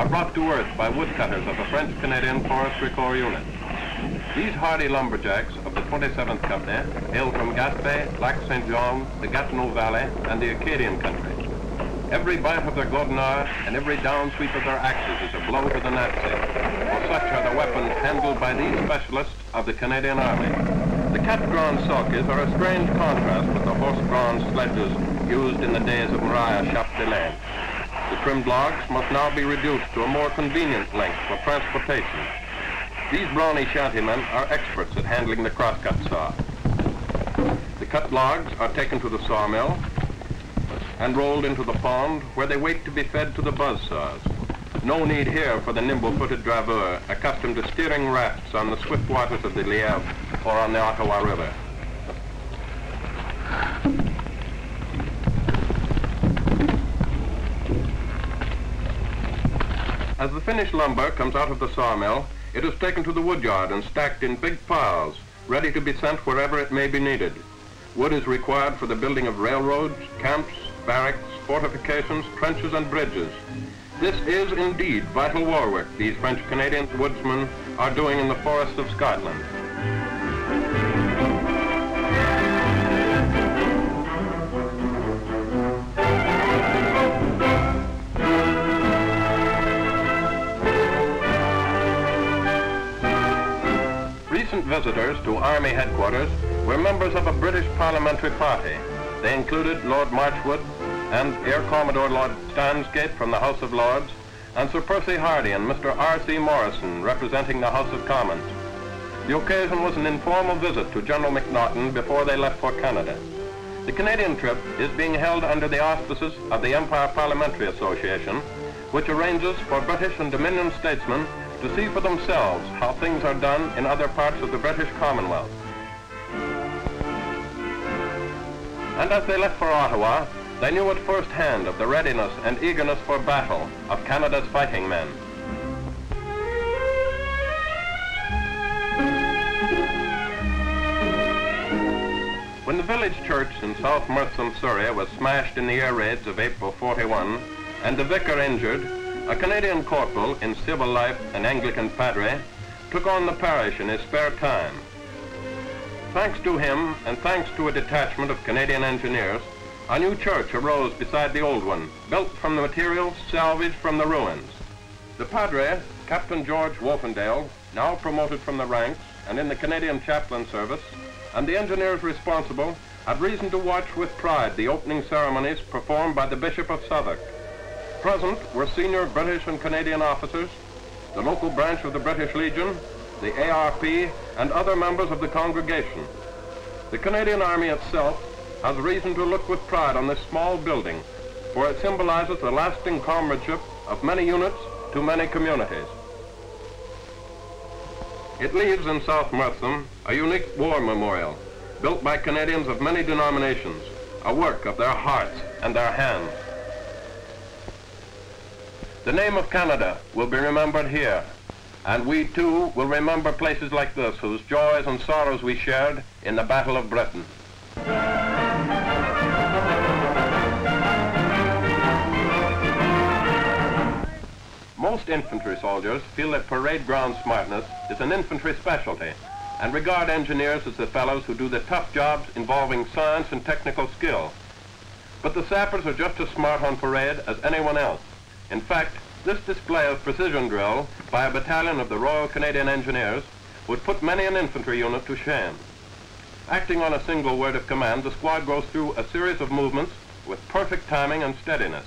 are brought to earth by woodcutters of the French-Canadian Forestry Corps unit. These hardy lumberjacks of the 27th Company hail from Gaspé, Lac St. John, the Gatineau Valley, and the Acadian country. Every bite of their godendard and every down sweep of their axes is a blow to the Nazi, for such are the weapons handled by these specialists of the Canadian Army. The cat-drawn sulkies are a strange contrast with the horse-drawn sledges used in the days of Maria Chapdelaine. The trimmed logs must now be reduced to a more convenient length for transportation. These brawny shantymen are experts at handling the crosscut saw. The cut logs are taken to the sawmill and rolled into the pond where they wait to be fed to the buzz saws. No need here for the nimble-footed draveur accustomed to steering rafts on the swift waters of the Lièvre or on the Ottawa River. As the finished lumber comes out of the sawmill, it is taken to the woodyard and stacked in big piles, ready to be sent wherever it may be needed. Wood is required for the building of railroads, camps, barracks, fortifications, trenches, and bridges. This is indeed vital war work these French-Canadian woodsmen are doing in the forests of Scotland. Visitors to Army headquarters were members of a British parliamentary party. They included Lord Marchwood and Air Commodore Lord Stansgate from the House of Lords, and Sir Percy Hardy and Mr. R.C. Morrison representing the House of Commons. The occasion was an informal visit to General McNaughton before they left for Canada. The Canadian trip is being held under the auspices of the Empire Parliamentary Association, which arranges for British and Dominion statesmen to see for themselves how things are done in other parts of the British Commonwealth. And as they left for Ottawa, they knew at first hand of the readiness and eagerness for battle of Canada's fighting men. When the village church in South Merstham, Surrey was smashed in the air raids of April 41 and the vicar injured, a Canadian corporal in civil life and Anglican padre took on the parish in his spare time. Thanks to him and thanks to a detachment of Canadian engineers, a new church arose beside the old one, built from the materials salvaged from the ruins. The padre, Captain George Wolfendale, now promoted from the ranks and in the Canadian chaplain service, and the engineers responsible had reason to watch with pride the opening ceremonies performed by the Bishop of Southwark. Present were senior British and Canadian officers, the local branch of the British Legion, the ARP, and other members of the congregation. The Canadian Army itself has reason to look with pride on this small building, for it symbolizes the lasting comradeship of many units to many communities. It leaves in South Merstham a unique war memorial, built by Canadians of many denominations, a work of their hearts and their hands. The name of Canada will be remembered here and we too will remember places like this whose joys and sorrows we shared in the Battle of Britain. Most infantry soldiers feel that parade ground smartness is an infantry specialty and regard engineers as the fellows who do the tough jobs involving science and technical skill. But the sappers are just as smart on parade as anyone else. In fact, this display of precision drill by a battalion of the Royal Canadian Engineers would put many an infantry unit to shame. Acting on a single word of command, the squad goes through a series of movements with perfect timing and steadiness.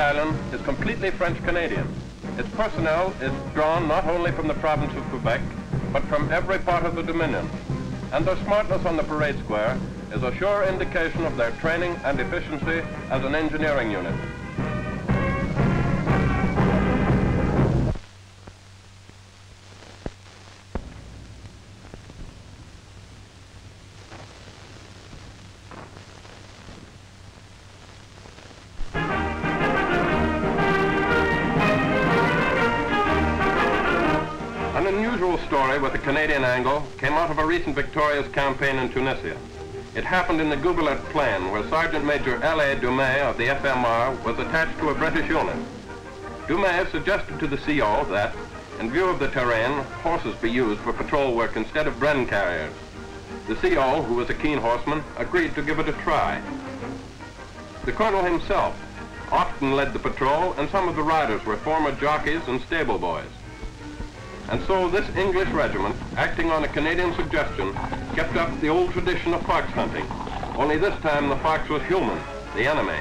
Battalion is completely French-Canadian. Its personnel is drawn not only from the province of Quebec, but from every part of the Dominion. And their smartness on the parade square is a sure indication of their training and efficiency as an engineering unit. Story with a Canadian angle came out of a recent victorious campaign in Tunisia. It happened in the Goubellat Plain, where Sergeant Major L.A. Dumais of the FMR was attached to a British unit. Dumais suggested to the CO that, in view of the terrain, horses be used for patrol work instead of Bren carriers. The CO, who was a keen horseman, agreed to give it a try. The colonel himself often led the patrol, and some of the riders were former jockeys and stable boys. And so this English regiment, acting on a Canadian suggestion, kept up the old tradition of fox hunting. Only this time the fox was human, the enemy.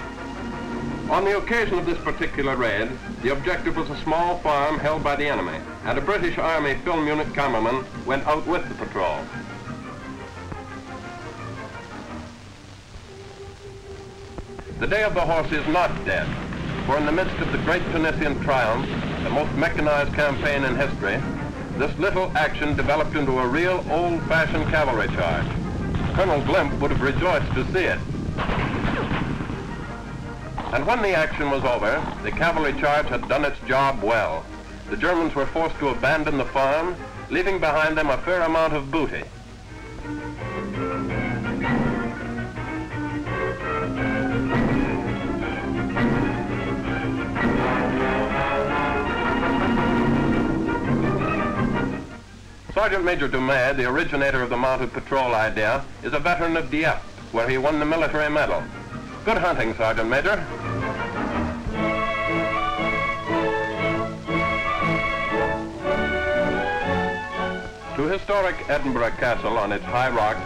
On the occasion of this particular raid, the objective was a small farm held by the enemy, and a British Army film unit cameraman went out with the patrol. The day of the horse is not dead, for in the midst of the great Tunisian triumph, the most mechanized campaign in history, this little action developed into a real old-fashioned cavalry charge. Colonel Blimp would have rejoiced to see it. And when the action was over, the cavalry charge had done its job well. The Germans were forced to abandon the farm, leaving behind them a fair amount of booty. Sergeant Major Dumais, the originator of the mounted patrol idea, is a veteran of Dieppe, where he won the military medal. Good hunting, Sergeant Major. To historic Edinburgh Castle on its high rock,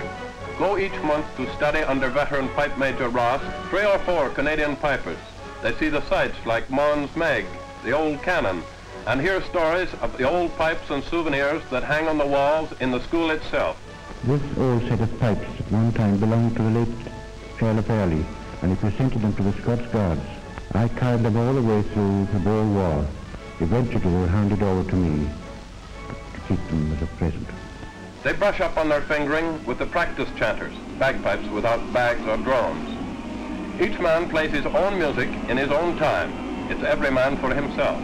go each month to study under veteran Pipe Major Ross three or four Canadian pipers. They see the sights like Mons Meg, the old cannon, and hear stories of the old pipes and souvenirs that hang on the walls in the school itself. This old set of pipes at one time belonged to the late Earl of Airlie, and he presented them to the Scots Guards. I carried them all the way through the Boer War. Eventually they were handed over to me to keep them as a present. They brush up on their fingering with the practice chanters, bagpipes without bags or drones. Each man plays his own music in his own time. It's every man for himself.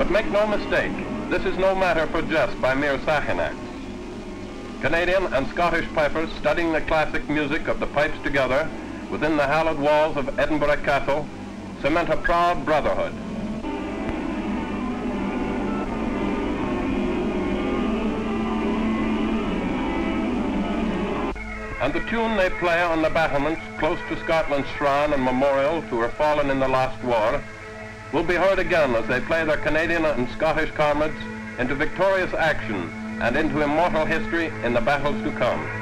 But make no mistake, this is no matter for jest by mere Sassenachs. Canadian and Scottish pipers studying the classic music of the pipes together within the hallowed walls of Edinburgh Castle cement a proud brotherhood. And the tune they play on the battlements close to Scotland's shrine and memorial to her fallen in the last war will be heard again as they play their Canadian and Scottish comrades into victorious action and into immortal history in the battles to come.